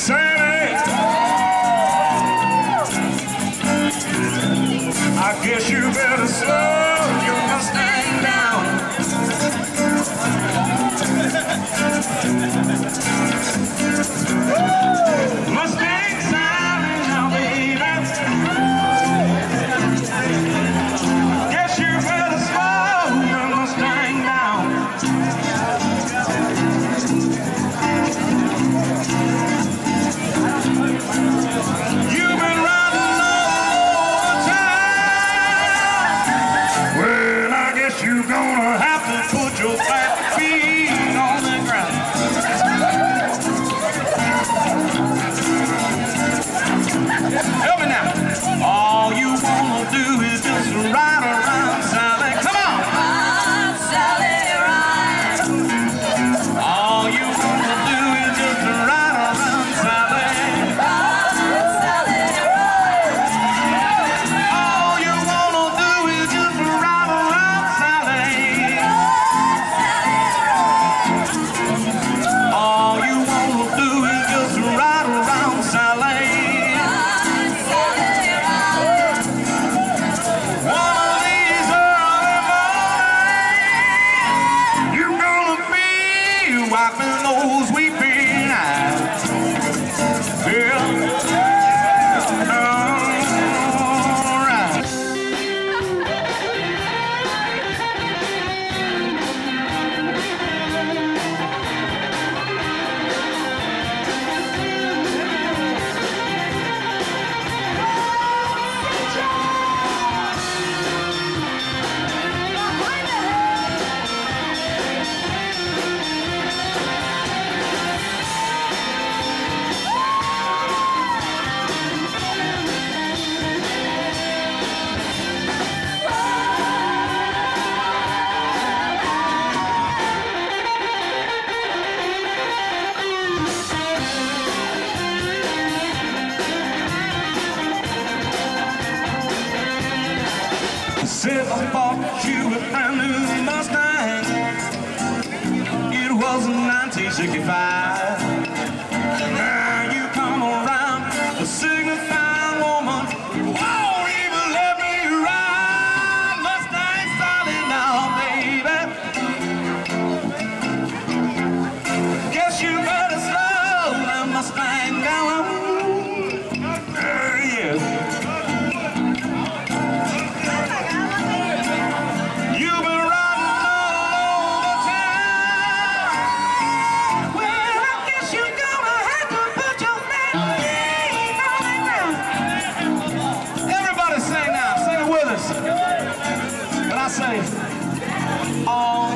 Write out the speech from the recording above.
Sally. I guess you better slow. Bible knows we've been bought you a brand new Mustang. It was 1965. I say? All